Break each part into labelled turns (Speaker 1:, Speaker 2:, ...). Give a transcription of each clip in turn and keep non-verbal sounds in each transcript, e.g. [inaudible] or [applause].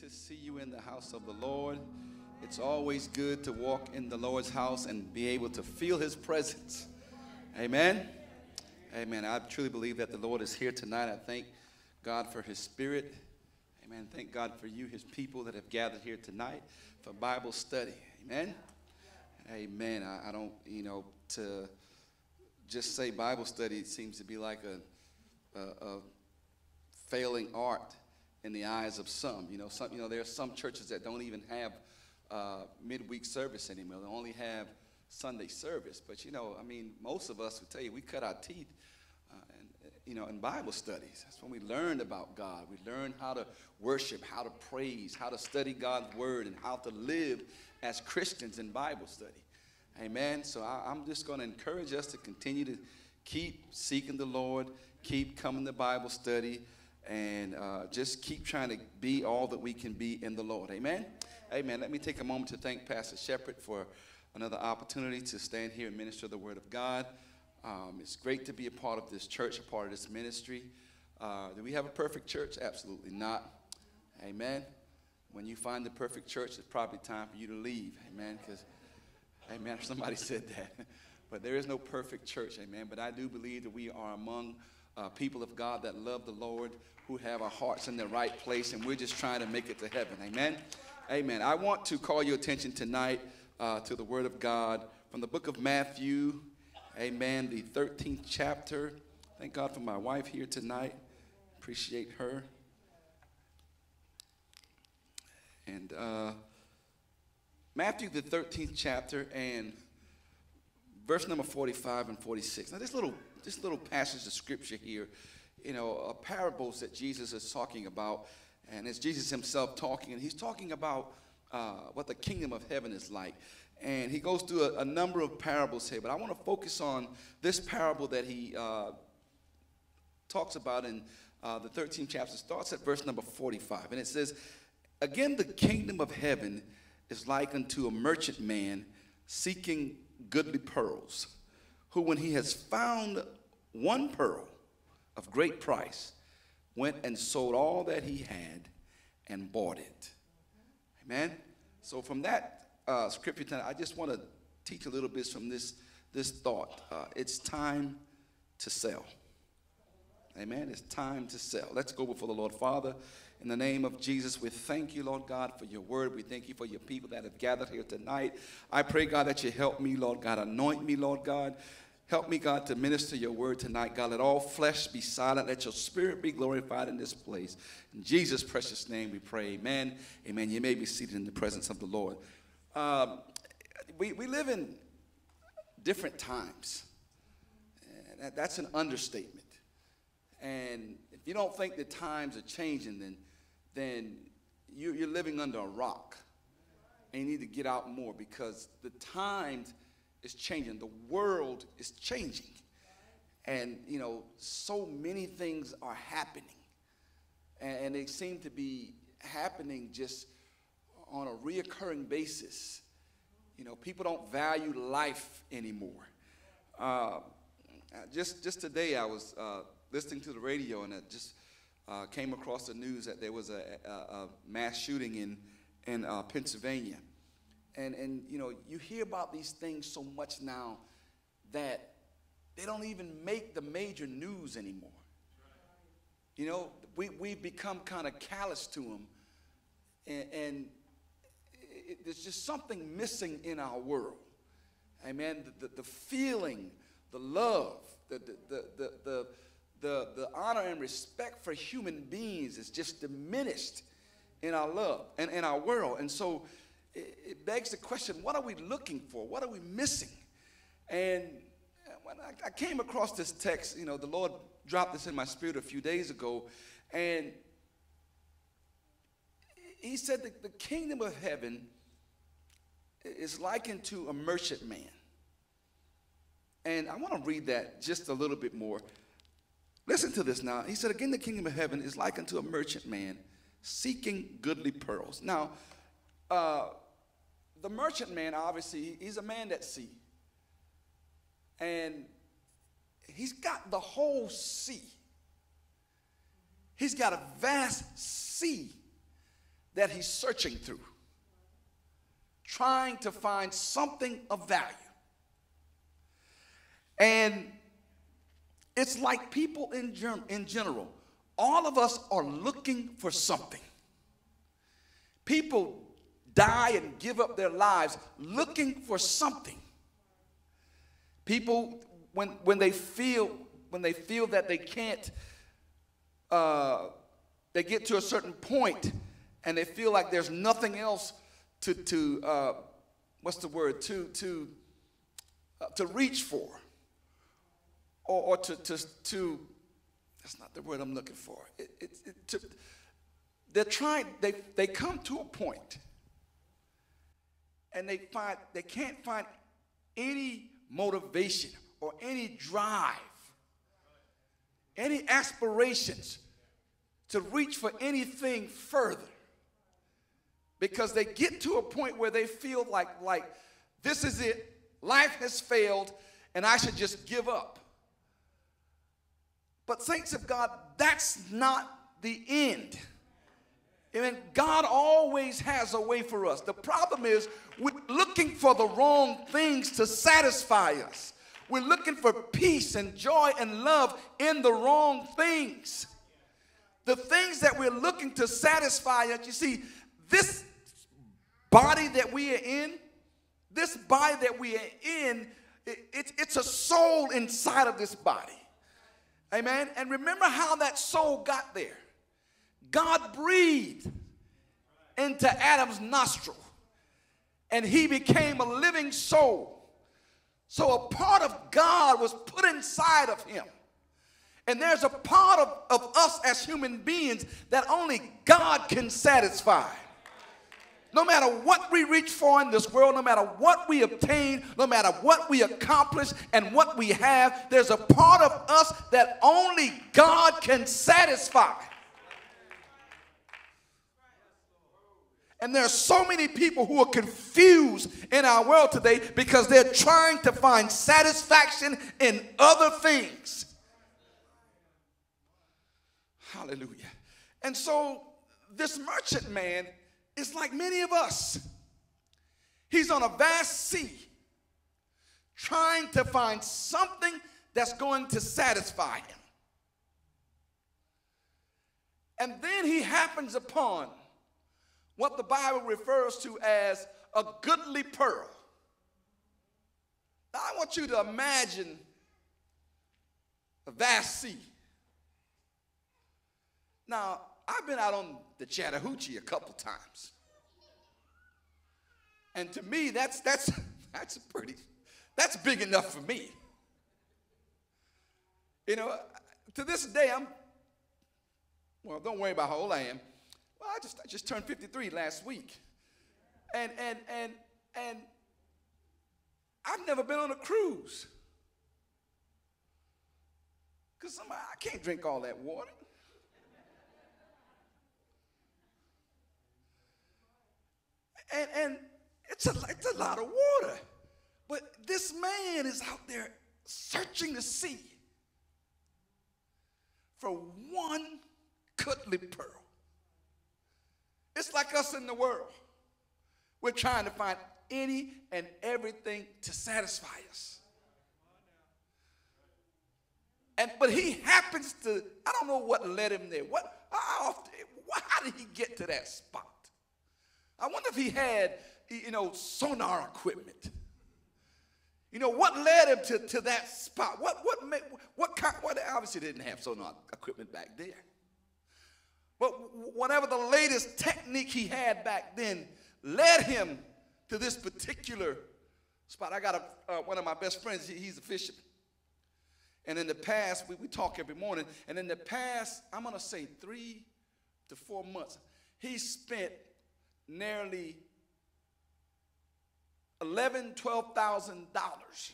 Speaker 1: to see you in the house of the Lord. It's always good to walk in the Lord's house and be able to feel his presence. Amen. Amen. I truly believe that the Lord is here tonight. I thank God for his spirit. Amen. Thank God for you, his people that have gathered here tonight for Bible study. Amen. Amen. I, I don't, you know, to just say Bible study, seems to be like a, a, a failing art in the eyes of some. You know, some, you know, there are some churches that don't even have uh, midweek service anymore. They only have Sunday service. But you know, I mean, most of us would tell you we cut our teeth, uh, and, you know, in Bible studies. That's when we learned about God. We learned how to worship, how to praise, how to study God's word, and how to live as Christians in Bible study. Amen. So I, I'm just going to encourage us to continue to keep seeking the Lord, keep coming to Bible study and uh, just keep trying to be all that we can be in the Lord. Amen? Amen. Let me take a moment to thank Pastor Shepard for another opportunity to stand here and minister the Word of God. Um, it's great to be a part of this church, a part of this ministry. Uh, do we have a perfect church? Absolutely not. Amen. When you find the perfect church, it's probably time for you to leave. Amen. Because, amen, [laughs] somebody said that. but there is no perfect church. Amen. But I do believe that we are among uh, people of God that love the Lord, who have our hearts in the right place, and we're just trying to make it to heaven. Amen. Amen. I want to call your attention tonight uh, to the Word of God from the book of Matthew. Amen. The 13th chapter. Thank God for my wife here tonight. Appreciate her. And uh, Matthew, the 13th chapter, and verse number 45 and 46. Now, this little, this little passage of scripture here you know, uh, parables that Jesus is talking about. And it's Jesus himself talking, and he's talking about uh, what the kingdom of heaven is like. And he goes through a, a number of parables here, but I want to focus on this parable that he uh, talks about in uh, the 13th chapter. starts at verse number 45. And it says, Again, the kingdom of heaven is like unto a merchant man seeking goodly pearls, who, when he has found one pearl, of great price, went and sold all that he had and bought it. Amen. So from that uh, scripture tonight, I just want to teach a little bit from this this thought. Uh, it's time to sell. Amen. It's time to sell. Let's go before the Lord. Father, in the name of Jesus, we thank you, Lord God, for your word. We thank you for your people that have gathered here tonight. I pray, God, that you help me, Lord God. Anoint me, Lord God. Help me, God, to minister your word tonight. God, let all flesh be silent. Let your spirit be glorified in this place. In Jesus' precious name we pray. Amen. Amen. You may be seated in the presence of the Lord. Um, we, we live in different times. That, that's an understatement. And if you don't think the times are changing, then, then you, you're living under a rock. And you need to get out more because the times – is changing. The world is changing. And, you know, so many things are happening. And, they seem to be happening just on a reoccurring basis. You know, people don't value life anymore. Uh, just, just today, I was uh, listening to the radio and I just uh, came across the news that there was a, a, a mass shooting in, in uh, Pennsylvania and, and you know, you hear about these things so much now that they don't even make the major news anymore. You know, we, we've become kind of callous to them. And, and it, there's just something missing in our world. Amen. The, the, the feeling, the love, the, the, the, the, the, the, the honor and respect for human beings is just diminished in our love and in our world. And so, it, begs the question what are we looking for? What are we missing? And when I, I came across this text, you know, the Lord dropped this in my spirit a few days ago, and he said that the kingdom of heaven is likened to a merchant man. And I want to read that just a little bit more. Listen to this now. He said, Again, the kingdom of heaven is likened to a merchant man seeking goodly pearls. Now, uh, the merchant man, obviously, he's a man at sea. And he's got the whole sea. He's got a vast sea that he's searching through, trying to find something of value. And it's like people in, gen- in general, all of us are looking for something. People die and give up their lives looking for something. People, when, when they feel when they feel that they can't, uh, they get to a certain point and they feel like there's nothing else to, to uh, what's the word, to, to, uh, to reach for or, or to, to, to, that's not the word I'm looking for. It, it, it, to, they're trying, they, they come to a point and they find, they can't find any motivation or any drive, any aspirations to reach for anything further. Because they get to a point where they feel like like this is it. Life has failed and i should just give up. But saints of god that's not the end I mean, God always has a way for us. The problem is we're looking for the wrong things to satisfy us. We're looking for peace and joy and love in the wrong things. The things that we're looking to satisfy us, you see, this body that we are in, this body that we are in, it, it, it's a soul inside of this body. Amen. And remember how that soul got there. God breathed into Adam's nostril and he became a living soul. So a part of God was put inside of him. And there's a part of, of us as human beings that only God can satisfy. No matter what we reach for in this world, no matter what we obtain, no matter what we accomplish and what we have, there's a part of us that only God can satisfy. And there are so many people who are confused in our world today because they're trying to find satisfaction in other things. Hallelujah. And so this merchant man is like many of us. He's on a vast sea trying to find something that's going to satisfy him. And then he happens upon what the Bible refers to as a goodly pearl. Now, I want you to imagine a vast sea. Now, I've been out on the Chattahoochee a couple times. And to me, that's that's [laughs] that's pretty that's big enough for me. You know, to this day, I'm well, don't worry about how old I am. Well, I just I just turned 53 last week. And and and and I've never been on a cruise. Because I can't drink all that water. And, and it's, a, it's a lot of water. But this man is out there searching the sea for one goodly pearl. It's like us in the world. We're trying to find any and everything to satisfy us. And but he happens to, I don't know what led him there. What how, how did he get to that spot? I wonder if he had, you know, sonar equipment. You know, what led him to, to that spot? What, what, made, what kind, what, obviously didn't have sonar equipment back there. But whatever the latest technique he had back then led him to this particular spot. I got a, uh, one of my best friends, he's a fisherman. And in the past, we, we talk every morning, and in the past, I'm gonna say three to four months, he spent nearly eleven, twelve thousand dollars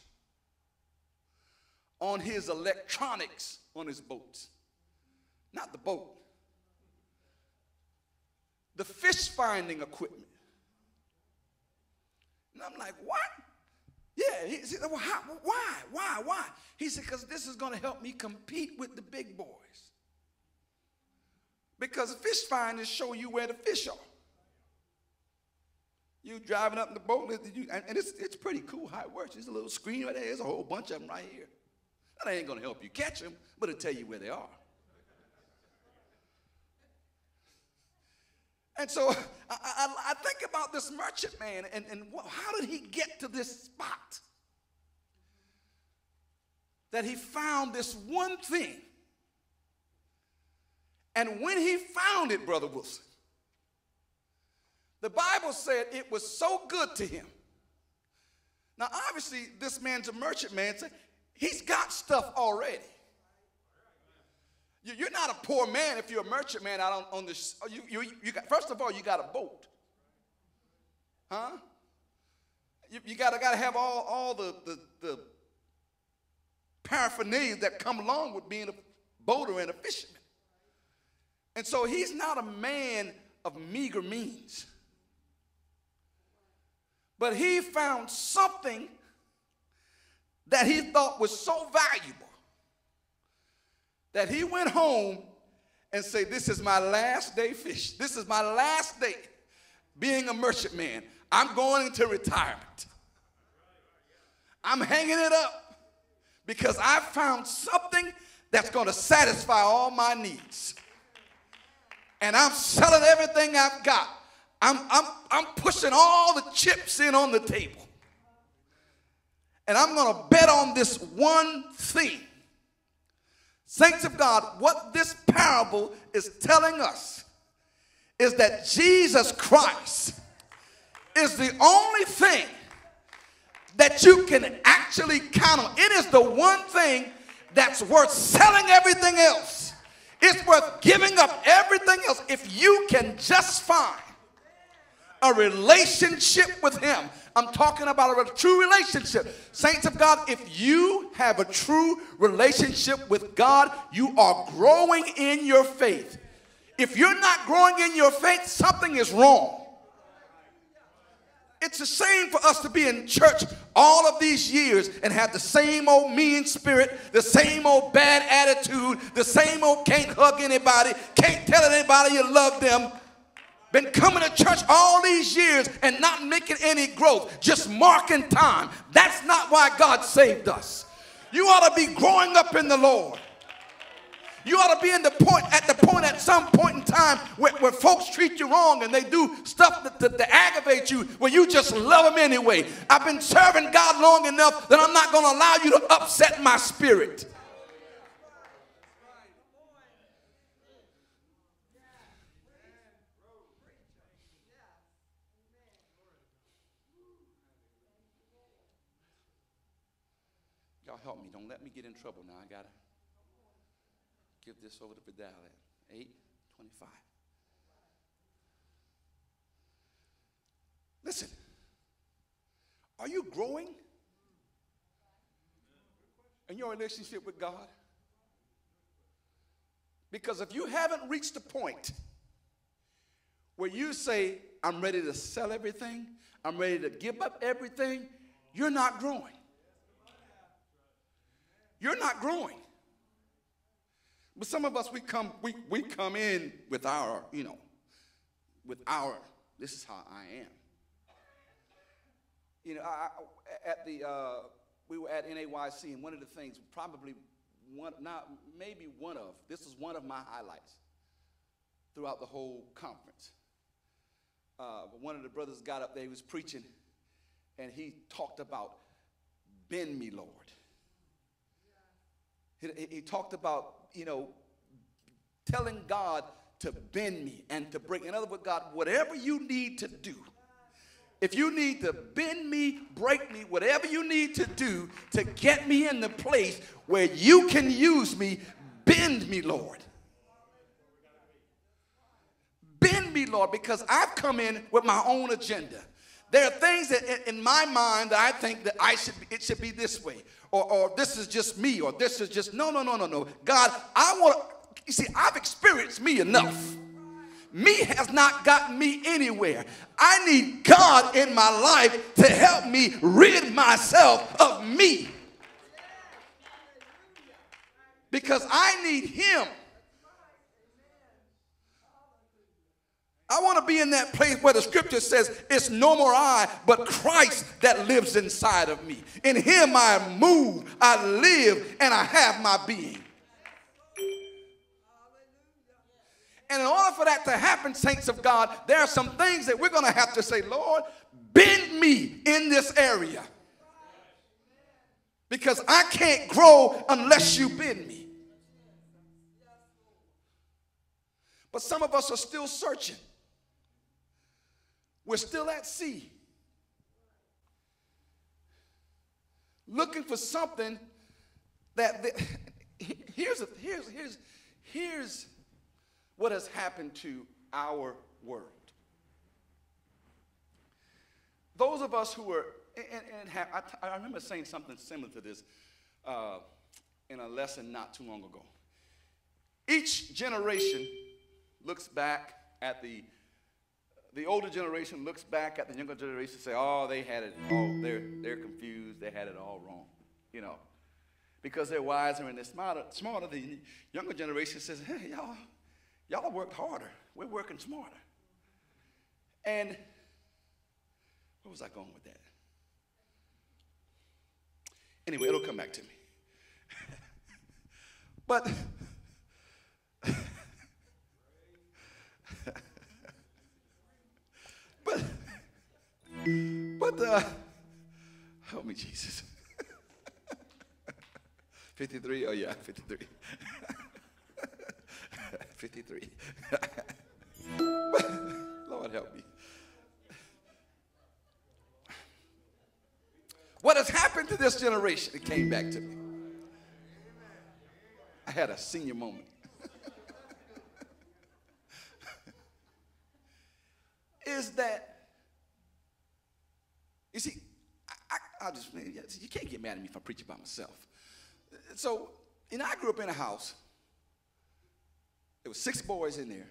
Speaker 1: on his electronics on his boats. Not the boat. The fish finding equipment. And I'm like, what? Yeah, he said, well, how, why? Why? Why? He said, because this is going to help me compete with the big boys. Because fish finders show you where the fish are. You driving up in the boat, and it's, it's pretty cool how it works. There's a little screen right there. There's a whole bunch of them right here. That ain't going to help you catch them, but it'll tell you where they are. And so I, I, I think about this merchant man and, and how did he get to this spot? That he found this one thing. And when he found it, Brother Wilson, the Bible said it was so good to him. Now, obviously, this man's a merchant man, so he's got stuff already. You're not a poor man if you're a merchant man out on, on the. Oh, you, you, you got, first of all, you got a boat. Huh? You, you got to have all, all the, the, the paraphernalia that come along with being a boater and a fisherman. And so he's not a man of meager means. But he found something that he thought was so valuable that he went home and said, This is my last day fish. This is my last day being a merchantman. I'm going into retirement. I'm hanging it up because I found something that's going to satisfy all my needs. And I'm selling everything I've got. I'm, I'm, I'm pushing all the chips in on the table. And I'm going to bet on this one thing Saints of God, what this parable is telling us is that Jesus Christ is the only thing that you can actually count on. It is the one thing that's worth selling everything else. It's worth giving up everything else if you can just find a relationship with Him. I'm talking about a true relationship. Saints of God, if you have a true relationship with God, you are growing in your faith. If you're not growing in your faith, something is wrong. It's a shame for us to be in church all of these years and have the same old mean spirit, the same old bad attitude, the same old can't hug anybody, can't tell anybody you love them been coming to church all these years and not making any growth, just marking time. That's not why God saved us. You ought to be growing up in the Lord. You ought to be in the point at the point at some point in time where, where folks treat you wrong and they do stuff that, that, that aggravate you where you just love them anyway. I've been serving God long enough that I'm not going to allow you to upset my spirit. Get in trouble now. I got to give this over to Vidal at 825. Listen, are you growing in your relationship with God? Because if you haven't reached the point where you say, I'm ready to sell everything, I'm ready to give up everything, you're not growing you're not growing. But some of us, we come, we, we come in with our, you know, with our, this is how I am. You know, I, at the, uh, we were at NAYC, and one of the things, probably one, not maybe one of, this is one of my highlights throughout the whole conference. Uh, one of the brothers got up there, he was preaching, and he talked about, bend me, Lord. He, he talked about, you know, telling God to bend me and to break. In other words, God, whatever you need to do, if you need to bend me, break me, whatever you need to do to get me in the place where you can use me, bend me, Lord. Bend me, Lord, because I've come in with my own agenda. There are things that in my mind that I think that I should be, it should be this way or, or this is just me, or this is just, no, no, no, no, no. God, I want to, you see, I've experienced me enough. Me has not gotten me anywhere. I need God in my life to help me rid myself of me. Because I need Him. I want to be in that place where the scripture says it's no more I, but Christ that lives inside of me. In him I move, I live, and I have my being. And in order for that to happen, saints of God, there are some things that we're going to have to say, Lord, bend me in this area. Because I can't grow unless you bend me. But some of us are still searching. We're still at sea. Looking for something that, that [laughs] here's, a, here's, here's, here's what has happened to our world. Those of us who are, and, and have, I, I, remember saying something similar to this uh, in a lesson not too long ago. Each generation looks back at the the older generation looks back at the younger generation and say, oh, they had it all, they're, they're confused, they had it all wrong, you know. Because they're wiser and they're smarter, smarter the younger generation says, hey, y'all, Y'all worked harder. We're working smarter. And where was I going with that? Anyway, it'll come back to me. [laughs] but but but uh help me jesus [laughs] 53 oh yeah 53 [laughs] 53. [laughs] Lord help me. What has happened to this generation? It came back to me. I had a senior moment. is that, you see, I, I, will just, you can't get mad at me if I preach by myself. So, you know, I grew up in a house there was six boys in there,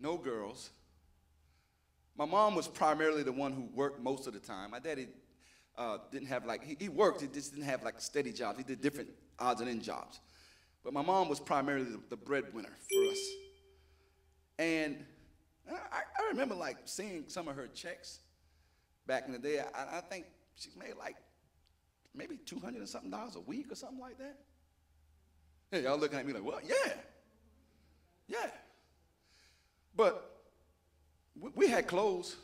Speaker 1: no girls. My mom was primarily the one who worked most of the time. My daddy uh, didn't have like, he, he, worked, he just didn't have like steady jobs. He did different odds and end jobs. But my mom was primarily the, the breadwinner for us. And I, I, remember like seeing some of her checks back in the day. I, I think she made like maybe 200 and something dollars a week or something like that. Hey, y'all looking at me like, well, yeah. Yeah. But we had clothes.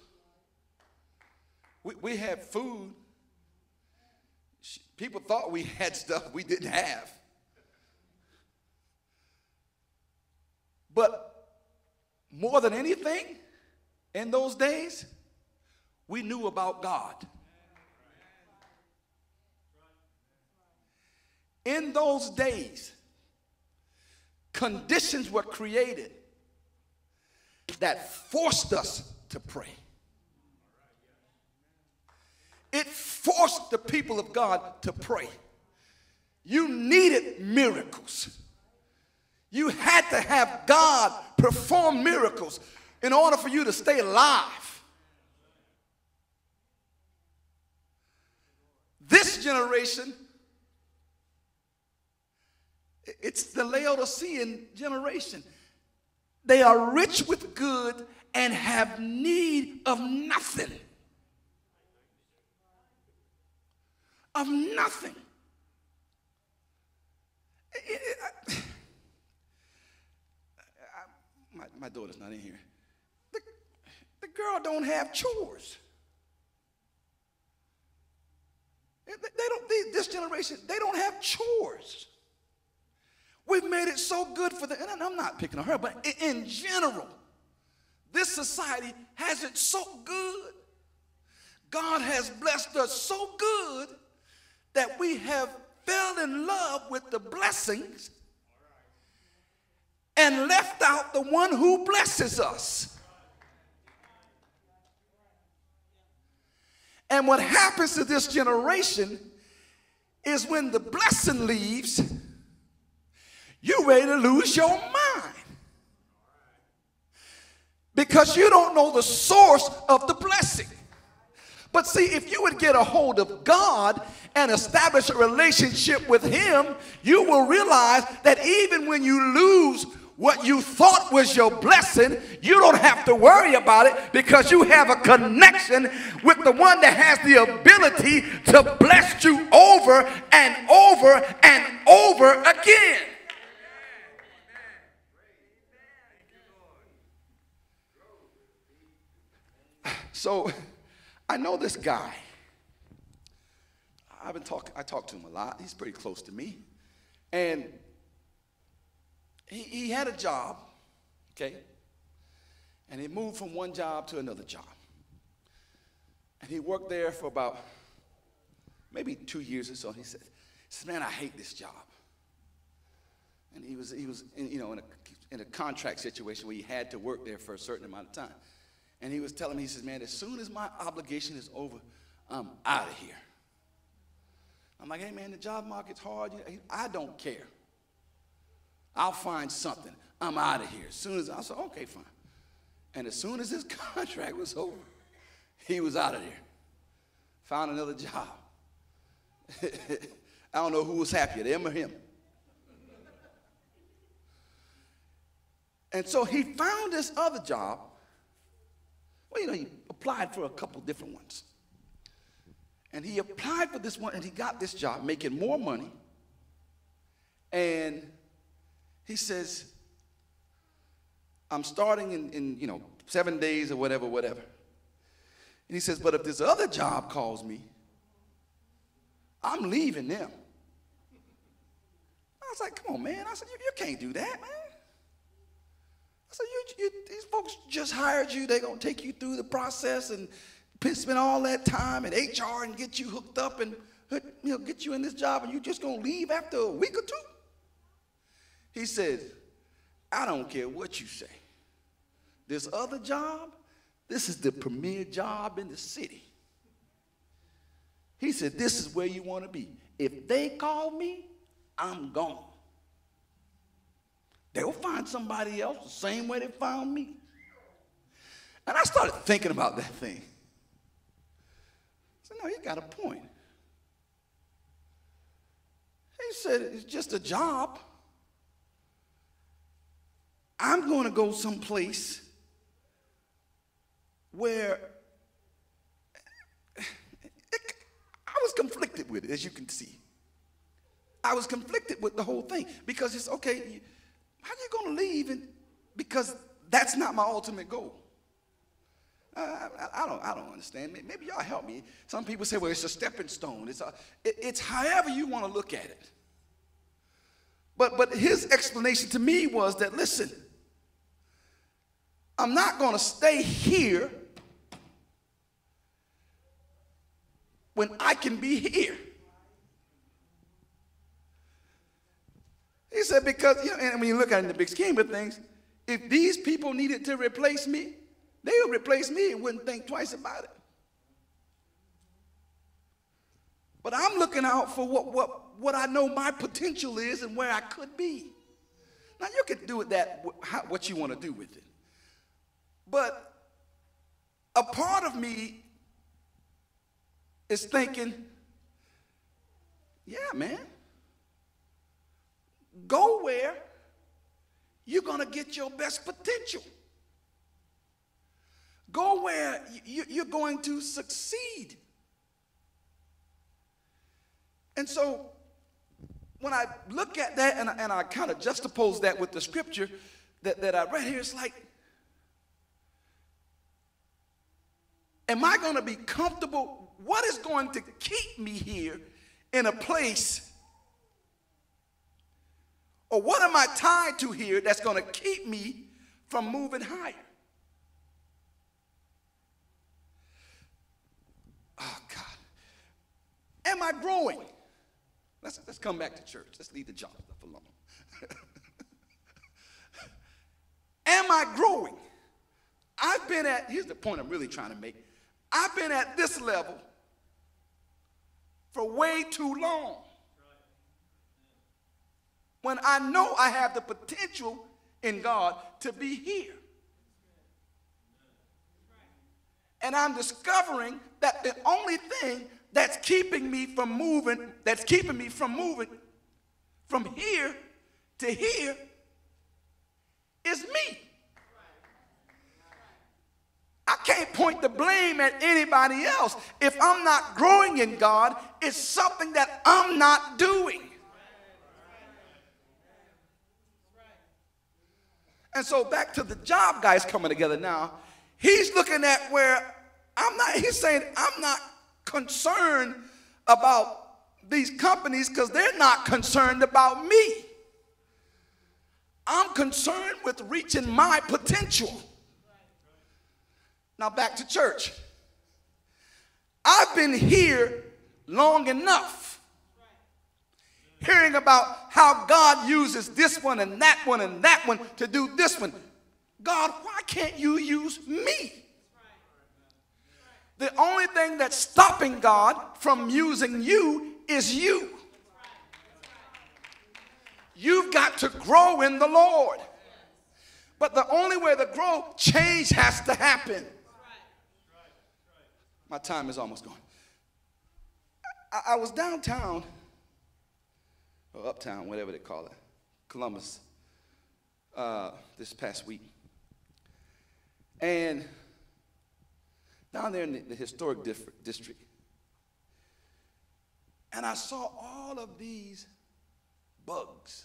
Speaker 1: We, we had food. People thought we had [laughs] stuff we didn't have. But more than anything, in those days, we knew about God. In those days, conditions were created that forced us to pray. It forced the people of God to pray. You needed miracles. You had to have God perform miracles in order for you to stay alive. Generation it's the Laodicean generation. They are rich with good and have need of nothing. Of nothing. [sighs] my, my daughter's not in here. The, the girl don't have chores. They, don't, this generation, they don't have chores. We've made it so good for the, and I'm not picking on her, but in general, this society has it so good. God has blessed us so good that we have fell in love with the blessings and left out the one who blesses us. And what happens to this generation is when the blessing leaves, you're ready to lose your mind. Because you don't know the source of the blessing. But see, if you would get a hold of God and establish a relationship with Him, you will realize that even when you lose what you thought was your blessing, you don't have to worry about it because you have a connection with the one that has the ability to bless you over and over and over again. So I know this guy. I've been talking, I talk to him a lot. He's pretty close to me. And he, he had a job, okay? And he moved from one job to another job. And he worked there for about maybe two years or so. He said, he said Man, I hate this job. And he was, he was in, you know, in a, in a contract situation where he had to work there for a certain amount of time. And he was telling me, he says, Man, as soon as my obligation is over, I'm out of here. I'm like, Hey, man, the job market's hard. I don't care. I'll find something. I'm out of here. As soon as I said, Okay, fine. And as soon as his [laughs] contract was over, he was out of there. Found another job. [laughs] I don't know who was happier, them or him. And so he found this other job well, you know, he applied for a couple different ones. And he applied for this one and he got this job making more money. And he says, I'm starting in, in you know, seven days or whatever, whatever. And he says, but if this other job calls me, I'm leaving them. I was like, come on, man. I said, you, you can't do that, man. I said, you, you, these folks just hired you. They're going to take you through the process and spend all that time in HR and get you hooked up and you know, get you in this job, and you're just going to leave after a week or two? He said, I don't care what you say. This other job, this is the premier job in the city. He said, This is where you want to be. If they call me, I'm gone. They'll find somebody else the same way they found me. And I started thinking about that thing. I said, no, he got a point. He said, it's just a job. I'm going to go someplace where it, I was conflicted with it, as you can see. I was conflicted with the whole thing because it's okay, how are you going to leave? And, because that's not my ultimate goal. Uh, I, I, don't, I don't understand. Maybe y'all help me. Some people say, well, it's a stepping stone. It's, a, it, it's however you want to look at it. But, but his explanation to me was that, listen, I'm not going to stay here when I can be here. He said, because, you know, and when you look at it in the big scheme of things, if these people needed to replace me, they would replace me and wouldn't think twice about it. But I'm looking out for what, what, what I know my potential is and where I could be. Now, you can do with that what you want to do with it. But a part of me is thinking, yeah, man, Go where you're going to get your best potential. Go where you're going to succeed. And so when I look at that and I, and I kind of juxtapose that with the scripture that, that I read here, it's like, am I going to be comfortable? What is going to keep me here in a place or what am I tied to here that's going to keep me from moving higher? Oh, God. Am I growing? Let's, let's come back to church. Let's leave the job stuff alone. [laughs] Am I growing? I've been at, here's the point I'm really trying to make. I've been at this level for way too long when I know I have the potential in God to be here. And I'm discovering that the only thing that's keeping me from moving, that's keeping me from moving from here to here, is me. I can't point the blame at anybody else. If I'm not growing in God, it's something that I'm not doing. And so back to the job guys coming together now. He's looking at where I'm not, he's saying, I'm not concerned about these companies because they're not concerned about me. I'm concerned with reaching my potential. Now, back to church. I've been here long enough hearing about how God uses this one and that one and that one to do this one. God, why can't you use me? The only thing that's stopping God from using you is you. You've got to grow in the Lord. But the only way to grow, change has to happen. My time is almost gone. I, I was downtown, or uptown, whatever they call it, Columbus, uh, this past week. And down there in the, the historic district, and I saw all of these bugs.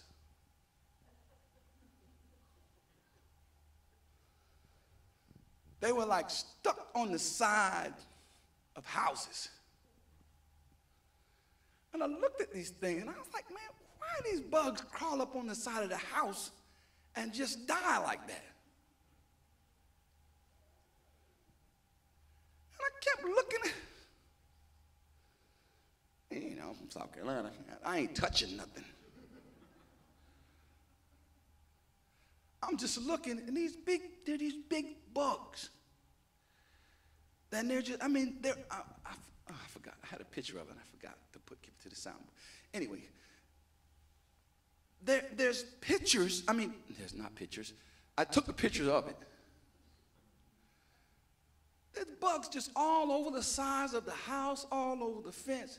Speaker 1: They were like stuck on the side of houses. And I looked at these things and I was like, man, why these bugs crawl up on the side of the house and just die like that? And I kept looking you know, I'm from South Carolina, I ain't touching nothing. I'm just looking, and these big, they're these big bugs. And they're just, I mean, they're, I, I, oh, I forgot. I had a picture of it, and I forgot to put it to the sound. Anyway, there, there's pictures. I mean, there's not pictures. I took a picture of it. There's bugs just all over the sides of the house, all over the fence,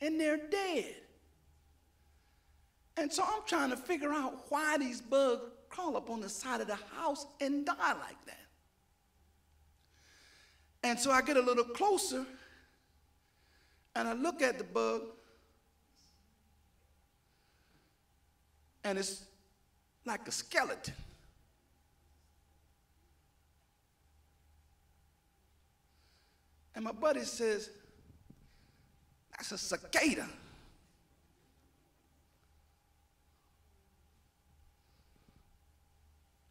Speaker 1: and they're dead. And so I'm trying to figure out why these bugs crawl up on the side of the house and die like that. And so I get a little closer and I look at the bug and it's like a skeleton. And my buddy says, That's a cicada.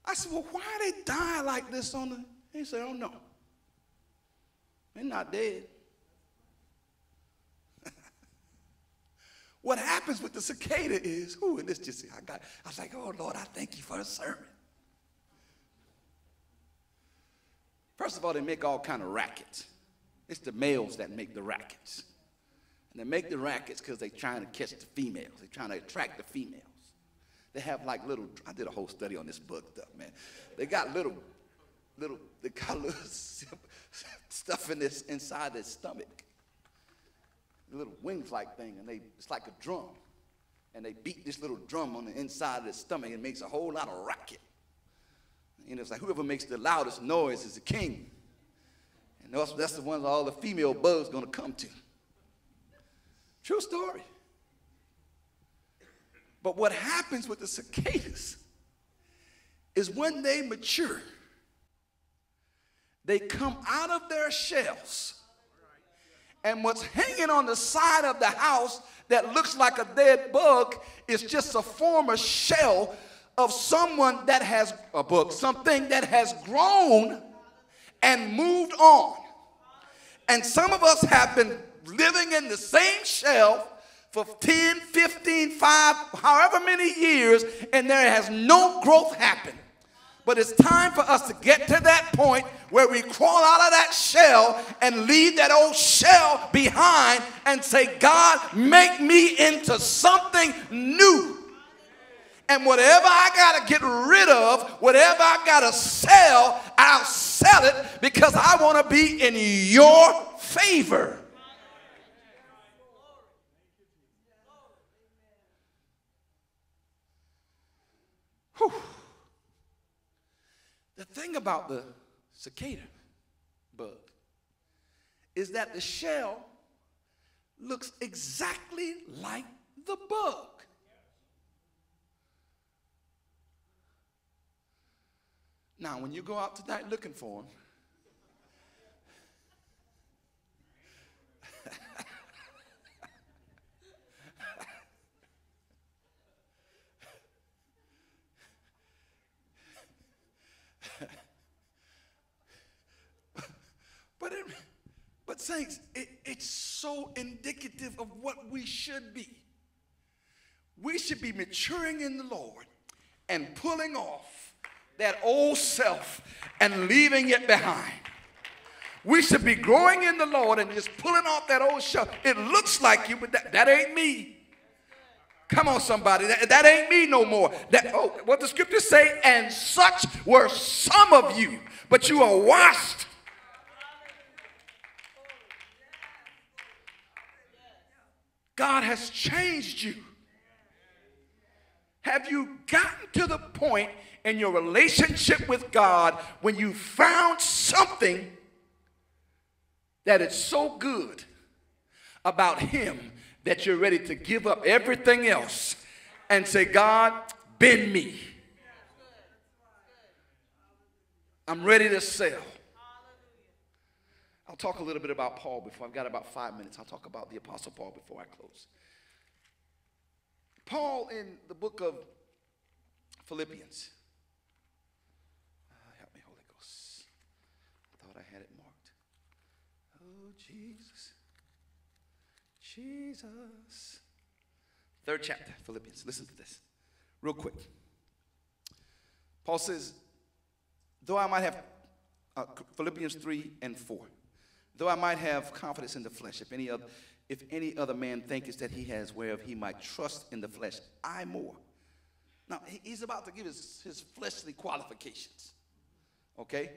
Speaker 1: I said, Well, why they die like this on the? He said, Oh no. They're not dead. [laughs] what happens with the cicada is, ooh, and this just I got, I was like, oh Lord, I thank you for the sermon. First of all, they make all kind of rackets. It's the males that make the rackets. And they make the rackets because they're trying to catch the females. They're trying to attract the females. They have like little, I did a whole study on this book stuff, man. They got little, little, got little [laughs] stuff in this inside their stomach. Little wings like thing, and they it's like a drum. And they beat this little drum on the inside of their stomach and it makes a whole lot of racket. Know, it's like whoever makes the loudest noise is the king. And that's, that's the ones all the female bugs gonna come to. True story. But what happens with the cicadas is when they mature, they come out of their shells. And what's hanging on the side of the house that looks like a dead bug is just a former shell of someone that has a book, something that has grown and moved on. And some of us have been living in the same shell for 10, 15, 5, however many years, and there has no growth happened. But it's time for us to get to that point where we crawl out of that shell and leave that old shell behind and say, God, make me into something new. And whatever I got to get rid of, whatever I got to sell, I'll sell it because I want to be in your favor. Whew. Thing about the cicada bug is that the shell looks exactly like the bug. Now, when you go out tonight looking for them, but it, but saints, it, it's so indicative of what we should be. We should be maturing in the Lord and pulling off that old self and leaving it behind. We should be growing in the Lord and just pulling off that old self. It looks like you, but that, that ain't me. Come on, somebody. That, that ain't me no more. That, oh, what the scriptures say, and such were some of you, but you are washed. God has changed you. Have you gotten to the point in your relationship with God when you found something that is so good about Him that you're ready to give up everything else and say, God, bend me. I'm ready to sell. I'll talk a little bit about Paul before I've got about five minutes. I'll talk about the Apostle Paul before I close. Paul in the book of Philippians. Uh, help me, Holy Ghost. I thought I had it marked. Oh, Jesus. Jesus. Third chapter, Philippians. Listen to this, real quick. Paul says, though I might have, uh, Philippians 3 and 4, though I might have confidence in the flesh, if any other, if any other man thinketh that he has whereof he might trust in the flesh, I more. Now, he's about to give his, his fleshly qualifications. Okay?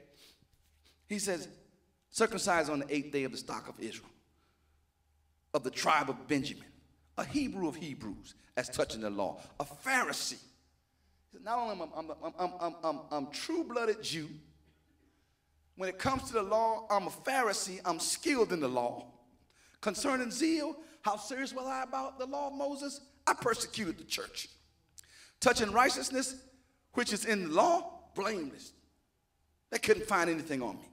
Speaker 1: He says, circumcised on the eighth day of the stock of Israel, of the tribe of Benjamin, a Hebrew of Hebrews, as touching the law, a Pharisee. Not only am I I'm, I'm, I'm, I'm, I'm true blooded Jew, when it comes to the law, I'm a Pharisee, I'm skilled in the law. Concerning zeal, how serious was I about the law of Moses? I persecuted the church. Touching righteousness, which is in the law, blameless. They couldn't find anything on me.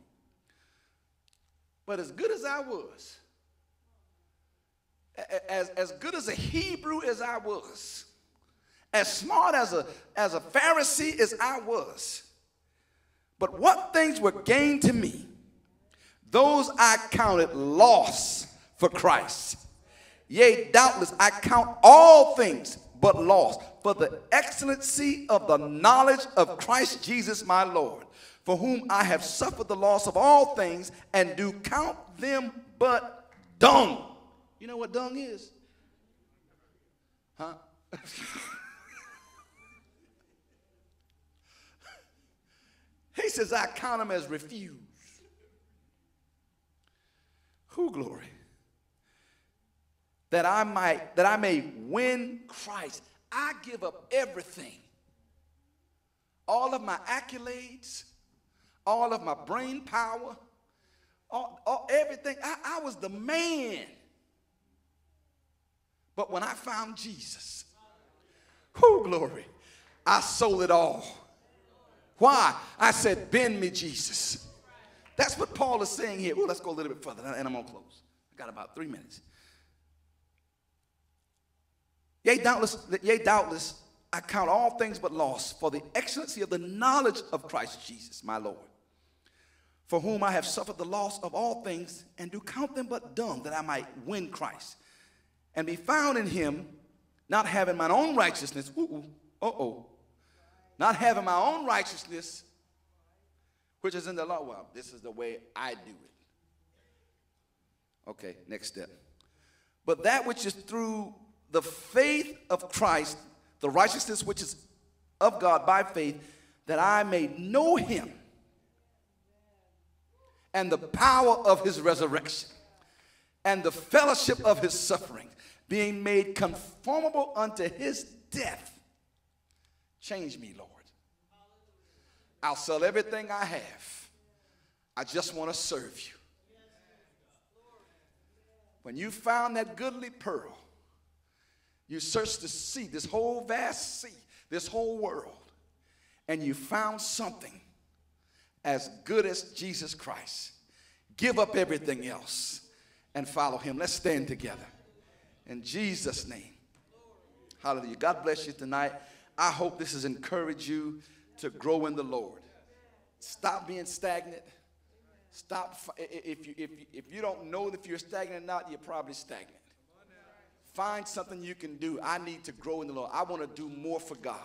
Speaker 1: But as good as I was, as, as good as a Hebrew as I was, as smart as a, as a Pharisee as I was, but what things were gained to me, those I counted loss for Christ. Yea, doubtless I count all things but loss for the excellency of the knowledge of Christ Jesus my Lord, for whom I have suffered the loss of all things and do count them but dung. You know what dung is? Huh? [laughs] he says, I count them as refuse. Who glory? that I might that I may win Christ. I give up everything. All of my accolades, all of my brain power, all, all everything. I, I was the man. But when I found Jesus, who glory, I sold it all. Why? I said, bend me, Jesus. That's what Paul is saying here. Well, let's go a little bit further, and I'm gonna close. I got about three minutes. Yea, doubtless, yea, doubtless, I count all things but loss for the excellency of the knowledge of Christ Jesus, my Lord, for whom I have suffered the loss of all things, and do count them but dung, that I might win Christ, and be found in him, not having my own righteousness, ooh, uh-oh, not having my own righteousness, which is in the law. Well, this is the way I do it. Okay, next step. But that which is through the faith of Christ, the righteousness which is of God by faith, that I may know him and the power of his resurrection and the fellowship of his suffering, being made conformable unto his death. Change me, Lord. I'll sell everything I have. I just want to serve you. When you found that goodly pearl, you searched the sea, this whole vast sea, this whole world, and you found something as good as Jesus Christ. Give up everything else and follow him. Let's stand together. In Jesus' name. Hallelujah. God bless you tonight. I hope this has encouraged you to grow in the Lord. Stop being stagnant. Stop. If you, if, if you don't know if you're stagnant or not, you're probably stagnant. Find something you can do. I need to grow in the Lord. I want to do more for God.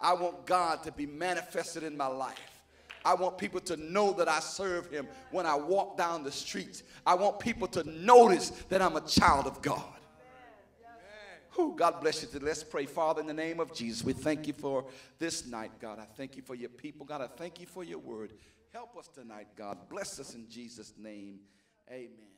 Speaker 1: I want God to be manifested in my life. I want people to know that I serve Him when I walk down the streets. I want people to notice that I'm a child of God. God bless you. Today. Let's pray. Father, in the name of Jesus, we thank you for this night, God. I thank you for your people. God, I thank you for your word. Help us tonight, God. Bless us in Jesus' name. Amen.